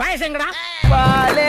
பாயசங்கடா பாலே